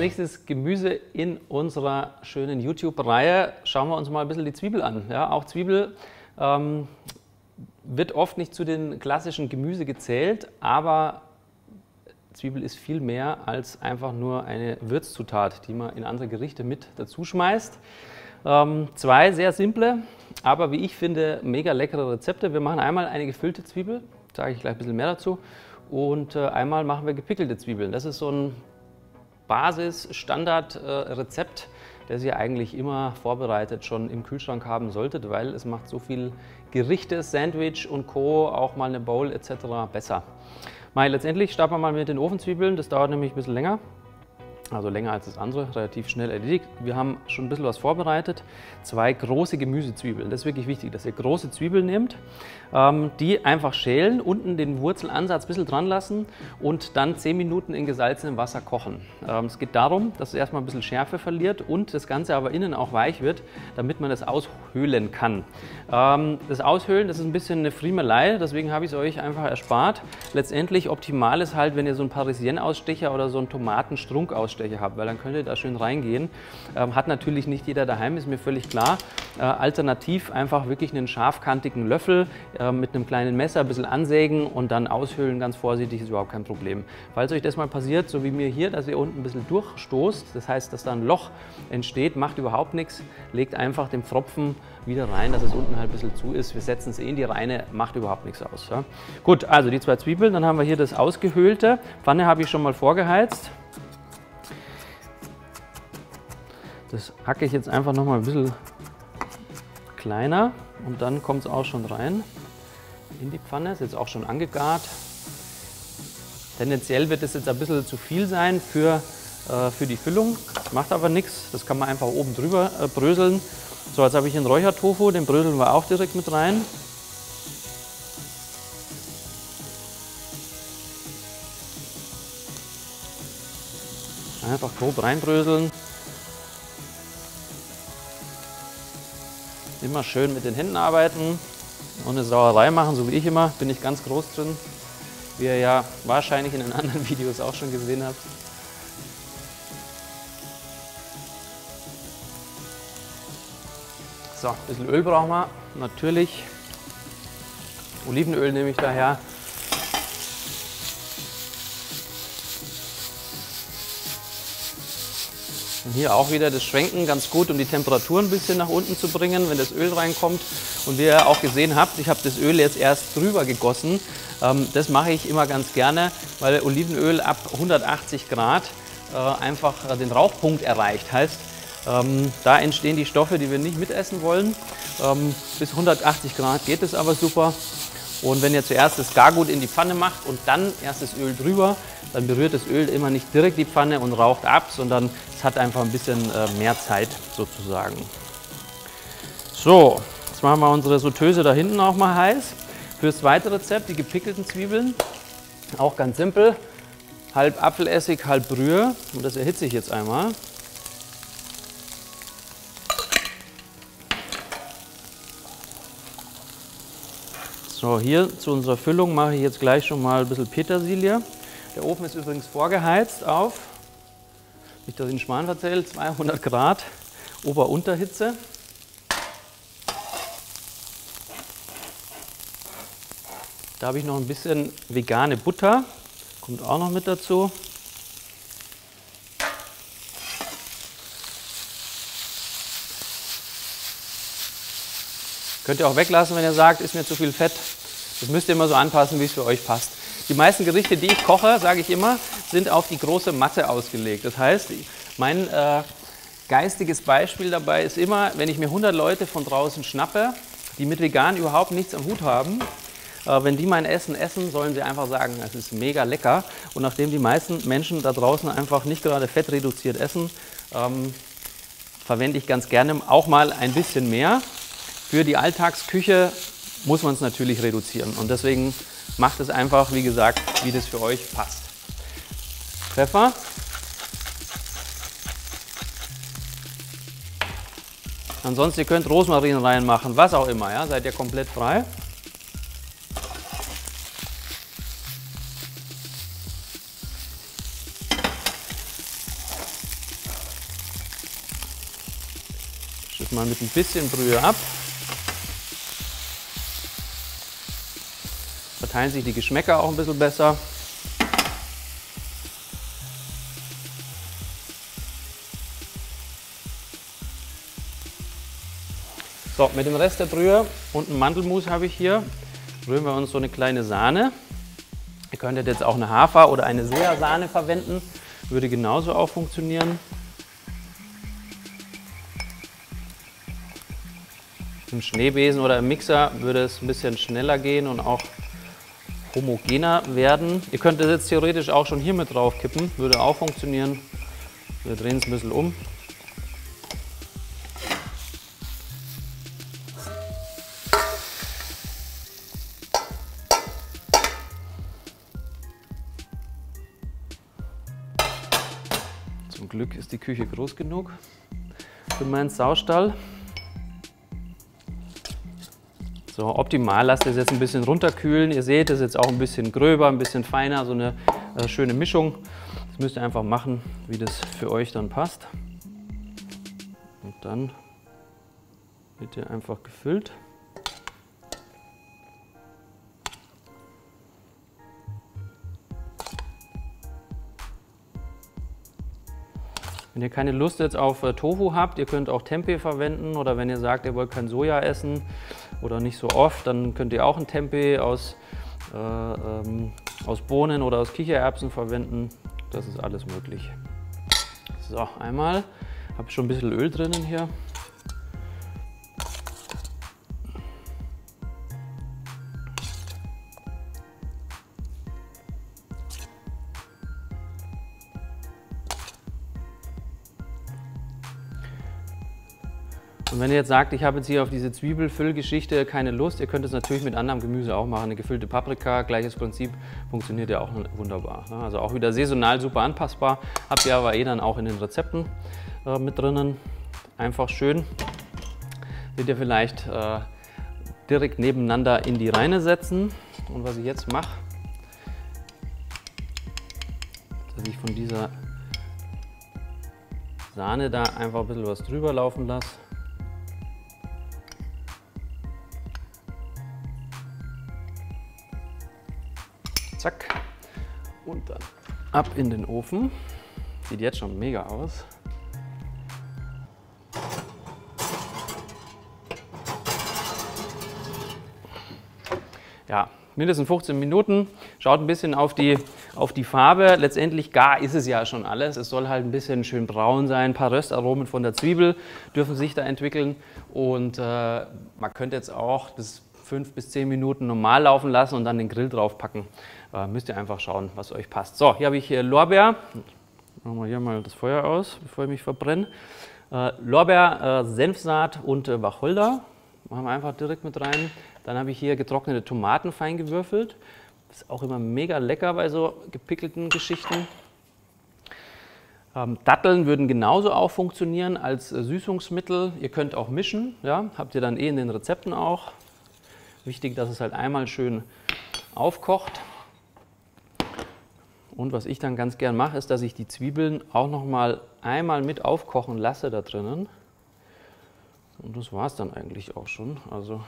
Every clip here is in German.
nächstes Gemüse in unserer schönen YouTube-Reihe. Schauen wir uns mal ein bisschen die Zwiebel an. Ja, auch Zwiebel ähm, wird oft nicht zu den klassischen Gemüse gezählt, aber Zwiebel ist viel mehr als einfach nur eine Würzzutat, die man in andere Gerichte mit dazu schmeißt. Ähm, zwei sehr simple, aber wie ich finde, mega leckere Rezepte. Wir machen einmal eine gefüllte Zwiebel, sage ich gleich ein bisschen mehr dazu. Und äh, einmal machen wir gepickelte Zwiebeln. Das ist so ein Basis-Standard-Rezept, das ihr eigentlich immer vorbereitet schon im Kühlschrank haben solltet, weil es macht so viel Gerichte, Sandwich und Co., auch mal eine Bowl etc. besser. Mal letztendlich starten wir mal mit den Ofenzwiebeln, das dauert nämlich ein bisschen länger also länger als das andere, relativ schnell erledigt. Wir haben schon ein bisschen was vorbereitet. Zwei große Gemüsezwiebeln. Das ist wirklich wichtig, dass ihr große Zwiebeln nehmt, ähm, die einfach schälen, unten den Wurzelansatz ein bisschen dran lassen und dann 10 Minuten in gesalzenem Wasser kochen. Ähm, es geht darum, dass es erstmal ein bisschen Schärfe verliert und das Ganze aber innen auch weich wird, damit man es aushöhlen kann. Ähm, das Aushöhlen, das ist ein bisschen eine Friemelei, deswegen habe ich es euch einfach erspart. Letztendlich optimal ist halt, wenn ihr so einen Parisien-Ausstecher oder so einen Tomatenstrunk-Ausstecher Aufstecher habt, weil dann könnt ihr da schön reingehen. Ähm, hat natürlich nicht jeder daheim, ist mir völlig klar. Äh, alternativ einfach wirklich einen scharfkantigen Löffel äh, mit einem kleinen Messer ein bisschen ansägen und dann aushöhlen ganz vorsichtig, ist überhaupt kein Problem. Falls euch das mal passiert, so wie mir hier, dass ihr unten ein bisschen durchstoßt, das heißt, dass da ein Loch entsteht, macht überhaupt nichts, legt einfach den Pfropfen wieder rein, dass es unten halt ein bisschen zu ist. Wir setzen es eh in die Reine, macht überhaupt nichts aus. Ja. Gut, also die zwei Zwiebeln, dann haben wir hier das ausgehöhlte. Pfanne habe ich schon mal vorgeheizt. Das hacke ich jetzt einfach noch mal ein bisschen kleiner und dann kommt es auch schon rein in die Pfanne. Ist jetzt auch schon angegart. Tendenziell wird es jetzt ein bisschen zu viel sein für, äh, für die Füllung. Macht aber nichts. Das kann man einfach oben drüber äh, bröseln. So, jetzt habe ich einen Räuchertofu, den bröseln wir auch direkt mit rein. Einfach grob reinbröseln. Immer schön mit den Händen arbeiten und eine Sauerei machen, so wie ich immer, bin ich ganz groß drin, wie ihr ja wahrscheinlich in den anderen Videos auch schon gesehen habt. So, ein bisschen Öl brauchen wir, natürlich. Olivenöl nehme ich daher. Und hier auch wieder das Schwenken ganz gut, um die Temperatur ein bisschen nach unten zu bringen, wenn das Öl reinkommt. Und wie ihr auch gesehen habt, ich habe das Öl jetzt erst drüber gegossen. Ähm, das mache ich immer ganz gerne, weil Olivenöl ab 180 Grad äh, einfach den Rauchpunkt erreicht. Heißt, ähm, da entstehen die Stoffe, die wir nicht mitessen wollen. Ähm, bis 180 Grad geht es aber super. Und wenn ihr zuerst das Gargut in die Pfanne macht und dann erst das Öl drüber, dann berührt das Öl immer nicht direkt die Pfanne und raucht ab, sondern es hat einfach ein bisschen äh, mehr Zeit sozusagen. So, jetzt machen wir unsere Sauteuse da hinten auch mal heiß. Für das zweite Rezept, die gepickelten Zwiebeln, auch ganz simpel. Halb Apfelessig, halb Brühe. Und das erhitze ich jetzt einmal. So, hier zu unserer Füllung mache ich jetzt gleich schon mal ein bisschen Petersilie. Der Ofen ist übrigens vorgeheizt auf, nicht dass ich den Schmarrn erzähle, 200 Grad Ober-Unterhitze. Da habe ich noch ein bisschen vegane Butter, kommt auch noch mit dazu. Könnt ihr auch weglassen, wenn ihr sagt, ist mir zu viel Fett. Das müsst ihr immer so anpassen, wie es für euch passt. Die meisten Gerichte, die ich koche, sage ich immer, sind auf die große Masse ausgelegt. Das heißt, mein äh, geistiges Beispiel dabei ist immer, wenn ich mir 100 Leute von draußen schnappe, die mit vegan überhaupt nichts am Hut haben, äh, wenn die mein Essen essen, sollen sie einfach sagen, es ist mega lecker. Und nachdem die meisten Menschen da draußen einfach nicht gerade fettreduziert essen, ähm, verwende ich ganz gerne auch mal ein bisschen mehr für die Alltagsküche muss man es natürlich reduzieren. Und deswegen macht es einfach, wie gesagt, wie das für euch passt. Pfeffer. Ansonsten, ihr könnt Rosmarin reinmachen, was auch immer, ja, seid ihr komplett frei. Schütt mal mit ein bisschen Brühe ab. Verteilen sich die Geschmäcker auch ein bisschen besser. So, mit dem Rest der Brühe und einem Mandelmus habe ich hier, rühren wir uns so eine kleine Sahne. Ihr könntet jetzt auch eine Hafer- oder eine Sojasahne verwenden, würde genauso auch funktionieren. Im Schneebesen oder im Mixer würde es ein bisschen schneller gehen und auch homogener werden. Ihr könnt das jetzt theoretisch auch schon hier mit drauf kippen, würde auch funktionieren. Wir drehen es ein bisschen um. Zum Glück ist die Küche groß genug für meinen Saustall. So, optimal lasst es jetzt ein bisschen runterkühlen. Ihr seht, es ist jetzt auch ein bisschen gröber, ein bisschen feiner, so eine äh, schöne Mischung. Das müsst ihr einfach machen, wie das für euch dann passt. Und dann wird ihr einfach gefüllt. Wenn ihr keine Lust jetzt auf äh, Tofu habt, ihr könnt auch Tempeh verwenden oder wenn ihr sagt, ihr wollt kein Soja essen oder nicht so oft, dann könnt ihr auch ein Tempeh aus, äh, ähm, aus Bohnen oder aus Kichererbsen verwenden. Das ist alles möglich. So, einmal. Habe schon ein bisschen Öl drinnen hier. Und wenn ihr jetzt sagt, ich habe jetzt hier auf diese Zwiebelfüllgeschichte keine Lust, ihr könnt es natürlich mit anderem Gemüse auch machen. Eine gefüllte Paprika, gleiches Prinzip, funktioniert ja auch wunderbar. Ne? Also auch wieder saisonal super anpassbar. Habt ihr aber eh dann auch in den Rezepten äh, mit drinnen. Einfach schön. Seht ihr vielleicht äh, direkt nebeneinander in die Reine setzen. Und was ich jetzt mache, dass ich von dieser Sahne da einfach ein bisschen was drüber laufen lasse. Zack. Und dann ab in den Ofen. Sieht jetzt schon mega aus. Ja, mindestens 15 Minuten. Schaut ein bisschen auf die, auf die Farbe. Letztendlich gar ist es ja schon alles. Es soll halt ein bisschen schön braun sein. Ein paar Röstaromen von der Zwiebel dürfen sich da entwickeln. Und äh, man könnte jetzt auch das fünf bis zehn Minuten normal laufen lassen und dann den Grill drauf packen. Äh, müsst ihr einfach schauen, was euch passt. So, hier habe ich hier Lorbeer. Machen wir hier mal das Feuer aus, bevor ich mich verbrenne. Äh, Lorbeer, äh, Senfsaat und äh, Wacholder. Machen wir einfach direkt mit rein. Dann habe ich hier getrocknete Tomaten fein gewürfelt. Ist auch immer mega lecker bei so gepickelten Geschichten. Ähm, Datteln würden genauso auch funktionieren als äh, Süßungsmittel. Ihr könnt auch mischen, ja? habt ihr dann eh in den Rezepten auch. Wichtig, dass es halt einmal schön aufkocht. Und was ich dann ganz gern mache, ist, dass ich die Zwiebeln auch noch mal einmal mit aufkochen lasse da drinnen. Und das war es dann eigentlich auch schon. Also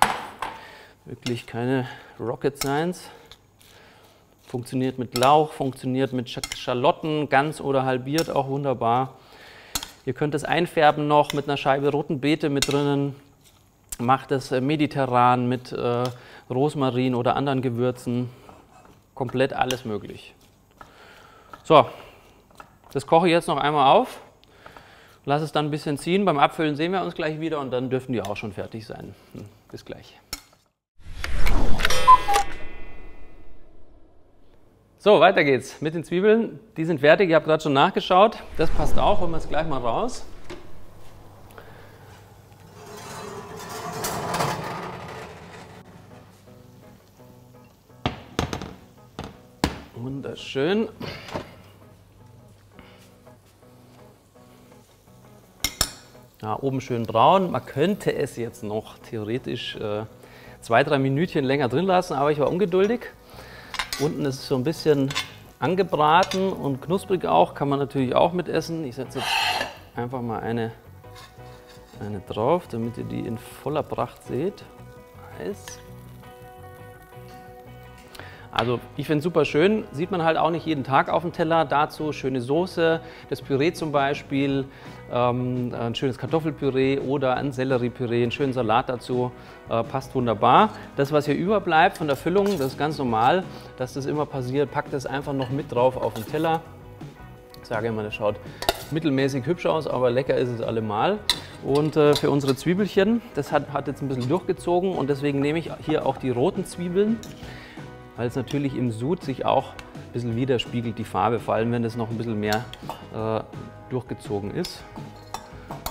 wirklich keine Rocket Science. Funktioniert mit Lauch, funktioniert mit Schalotten, ganz oder halbiert auch wunderbar. Ihr könnt es einfärben noch mit einer Scheibe roten Beete mit drinnen. Macht es äh, mediterran mit äh, Rosmarin oder anderen Gewürzen. Komplett alles möglich. So, das koche ich jetzt noch einmal auf. Lass es dann ein bisschen ziehen. Beim Abfüllen sehen wir uns gleich wieder und dann dürften die auch schon fertig sein. Hm, bis gleich. So, weiter geht's mit den Zwiebeln. Die sind fertig, ihr habt gerade schon nachgeschaut. Das passt auch, holen wir es gleich mal raus. Wunderschön. Ja, oben schön braun. Man könnte es jetzt noch theoretisch äh, zwei, drei Minütchen länger drin lassen, aber ich war ungeduldig. Unten ist es so ein bisschen angebraten und knusprig auch, kann man natürlich auch mitessen. Ich setze jetzt einfach mal eine eine drauf, damit ihr die in voller Pracht seht. Eis. Also ich finde es super schön, sieht man halt auch nicht jeden Tag auf dem Teller. Dazu schöne Soße, das Püree zum Beispiel, ähm, ein schönes Kartoffelpüree oder ein Selleriepüree, einen schönen Salat dazu, äh, passt wunderbar. Das, was hier überbleibt von der Füllung, das ist ganz normal, dass das immer passiert. Packt das einfach noch mit drauf auf den Teller. Ich sage immer, das schaut mittelmäßig hübsch aus, aber lecker ist es allemal. Und äh, für unsere Zwiebelchen, das hat, hat jetzt ein bisschen durchgezogen und deswegen nehme ich hier auch die roten Zwiebeln weil es natürlich im Sud sich auch ein bisschen widerspiegelt, die Farbe, vor allem wenn es noch ein bisschen mehr äh, durchgezogen ist.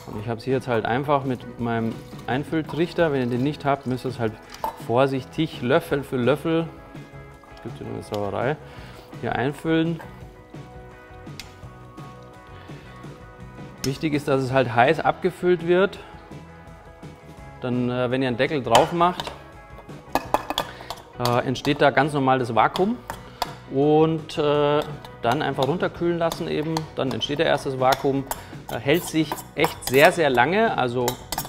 Und ich habe es hier jetzt halt einfach mit meinem Einfülltrichter, wenn ihr den nicht habt, müsst ihr es halt vorsichtig Löffel für Löffel, gibt ja nur eine Sauerei, hier einfüllen. Wichtig ist, dass es halt heiß abgefüllt wird. Dann, äh, wenn ihr einen Deckel drauf macht, äh, entsteht da ganz normal das Vakuum und äh, dann einfach runterkühlen lassen eben. Dann entsteht der erste Vakuum, äh, hält sich echt sehr, sehr lange, also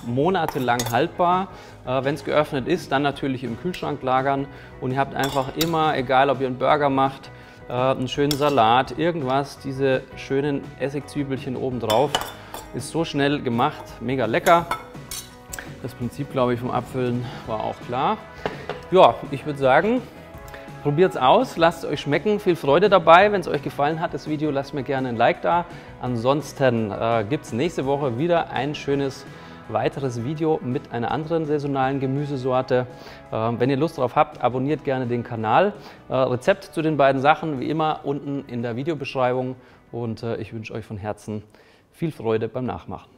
monatelang haltbar. Äh, Wenn es geöffnet ist, dann natürlich im Kühlschrank lagern und ihr habt einfach immer, egal ob ihr einen Burger macht, äh, einen schönen Salat, irgendwas, diese schönen Essigzwiebelchen oben drauf. Ist so schnell gemacht, mega lecker. Das Prinzip, glaube ich, vom Abfüllen war auch klar ja, ich würde sagen, Probiert es aus, lasst es euch schmecken, viel Freude dabei. Wenn es euch gefallen hat, das Video, lasst mir gerne ein Like da. Ansonsten äh, gibt es nächste Woche wieder ein schönes weiteres Video mit einer anderen saisonalen Gemüsesorte. Äh, wenn ihr Lust drauf habt, abonniert gerne den Kanal. Äh, Rezept zu den beiden Sachen wie immer unten in der Videobeschreibung. Und äh, ich wünsche euch von Herzen viel Freude beim Nachmachen.